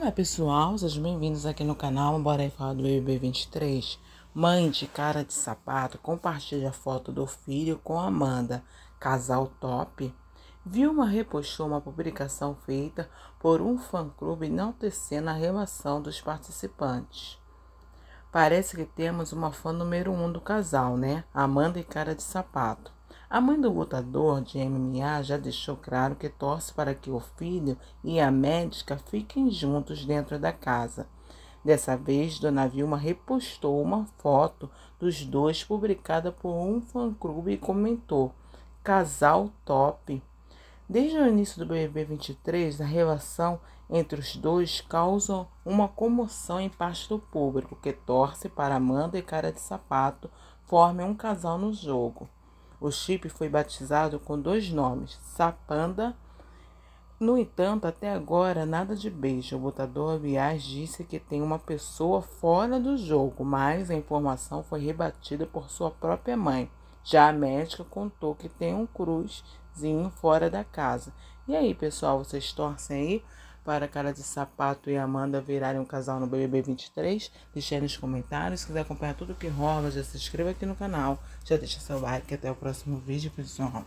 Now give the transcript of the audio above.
Olá pessoal, sejam bem-vindos aqui no canal. Bora aí falar do BBB 23 Mãe de cara de sapato compartilha foto do filho com Amanda, casal top. Vilma repostou uma publicação feita por um fã-clube enaltecendo a relação dos participantes. Parece que temos uma fã número um do casal, né? Amanda e cara de sapato a mãe do lutador de MMA já deixou claro que torce para que o filho e a médica fiquem juntos dentro da casa. Dessa vez, Dona Vilma repostou uma foto dos dois publicada por um fã-clube e comentou: Casal top. Desde o início do BBB 23, a relação entre os dois causa uma comoção em parte do público, que torce para Amanda e Cara de Sapato formem um casal no jogo. O chip foi batizado com dois nomes, Sapanda. No entanto, até agora nada de beijo. O botador aliás disse que tem uma pessoa fora do jogo, mas a informação foi rebatida por sua própria mãe. Já a médica contou que tem um cruzinho fora da casa. E aí, pessoal, vocês torcem aí para Cara de Sapato e Amanda virarem um casal no BBB 23? Deixe aí nos comentários. Se quiser acompanhar tudo que rola, já se inscreva aqui no canal. Já deixa seu like. Até o próximo vídeo, pessoal.